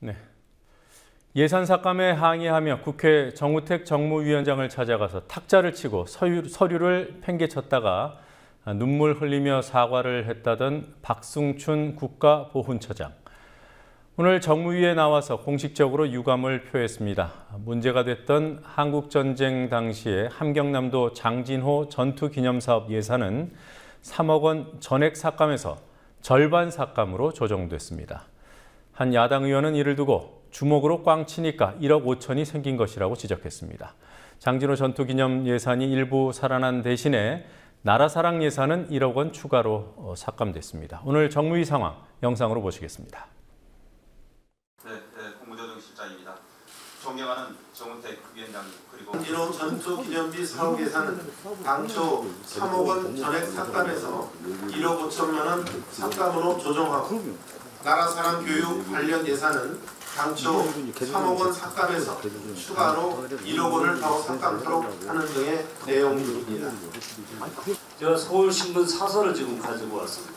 네. 예산 삭감에 항의하며 국회 정우택 정무위원장을 찾아가서 탁자를 치고 서유, 서류를 팽개쳤다가 눈물 흘리며 사과를 했다던 박승춘 국가보훈처장. 오늘 정무위에 나와서 공식적으로 유감을 표했습니다. 문제가 됐던 한국전쟁 당시에 함경남도 장진호 전투기념사업 예산은 3억 원 전액 삭감에서 절반 삭감으로 조정됐습니다. 한 야당 의원은 이를 두고 주먹으로 꽝 치니까 1억 5천이 생긴 것이라고 지적했습니다. 장진호 전투기념 예산이 일부 살아난 대신에 나라사랑 예산은 1억 원 추가로 어, 삭감됐습니다. 오늘 정무위 상황 영상으로 보시겠습니다. 네, 네, 국무조정 실장입니다. 존경하는 정은택 위원장님 그리고 한진호 전투 기념비 사업 예산은 당초 3억 원 전액 삭감해서 1억 5천만 원 삭감으로 조정하고 나라사랑 교육 관련 예산은 당초 3억 원 삭감해서 추가로 1억 원을 더 삭감하도록 하는 등의 내용입니다. 제가 서울신문 사설을 지금 가지고 왔습니다.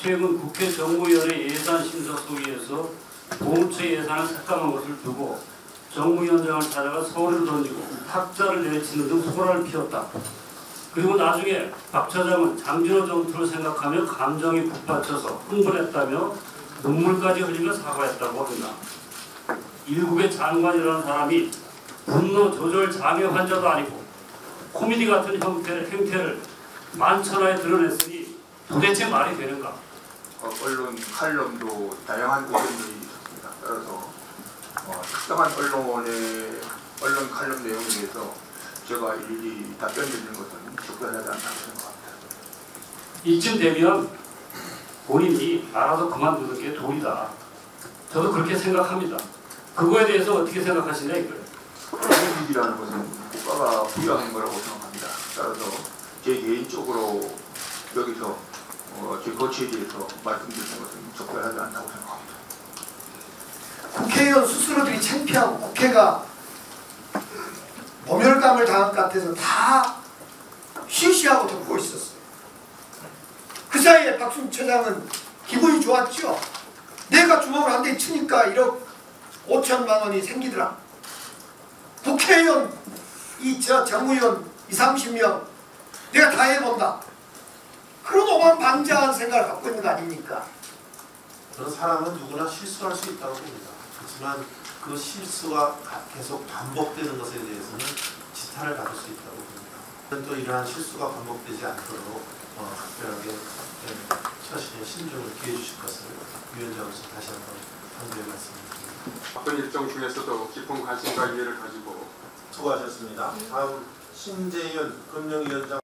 최근 국회 정무위원회 예산심사 소위에서 보훈처 예산을 삭감한 것을 두고 정무위원장을 찾아가 서울을 던지고 탁자를 내치는 등 소란을 피웠다. 그리고 나중에 박 처장은 장진호 전투를 생각하며 감정이 북받쳐서 흥분했다며 눈물까지 흘리며 사과했다고 합니다. 일국의 장관이라는 사람이 분노 조절 장애 환자도 아니고 코미디 같은 형태를, 행태를 만천하에 드러냈으니 도대체 말이 되는가? 어, 언론 칼럼도 다양한 의견이 있습니다. 따라서 어, 특정한 언론의 언론 칼럼 내용에 대해서 제가 일일이 답변 드리는 것은 적절하지 않다고 생각합니다. 이쯤 되면 본인이 알아서 그만두는 게 도리다. 저도 그렇게 생각합니다. 그거에 대해서 어떻게 생각하시냐 이거예요. 공직이라는 것은 국가가 부여하는 거라고 생각합니다. 따라서 제 개인적으로 여기서 어, 제 거치에 대해서 말씀드리는 것은 적절하지 않다고 생각합니다. 국회의원 스스로들이 창피하고 국회가 모멸감을 당한 것 같아서 다 쉬쉬하고 듣고 있었어요. 그 사이에 박순 처장은 기분이 좋았죠. 내가 주먹을 한 대 치니까 1억 5천만 원이 생기더라. 국회의원 이 저 정무위원 2, 30명 내가 다 해본다. 그런 오만 방자한 생각을 갖고 있는 거 아닙니까? 저는 사람은 누구나 실수할 수 있다고 봅니다. 하지만 그 실수가 가- 계속 반복되는 것에 대해서는 지탄을 받을 수 있다고 봅니다. 또 이러한 실수가 반복되지 않도록 어, 특별하게 네, 처신에 신중을 기해 주실 것을 위원장으로서 다시 한번 강조해 말씀드립니다. 바쁜 일정 중에서도 깊은 관심과 이해를 가지고 수고하셨습니다. 다음 신재윤 금융위원장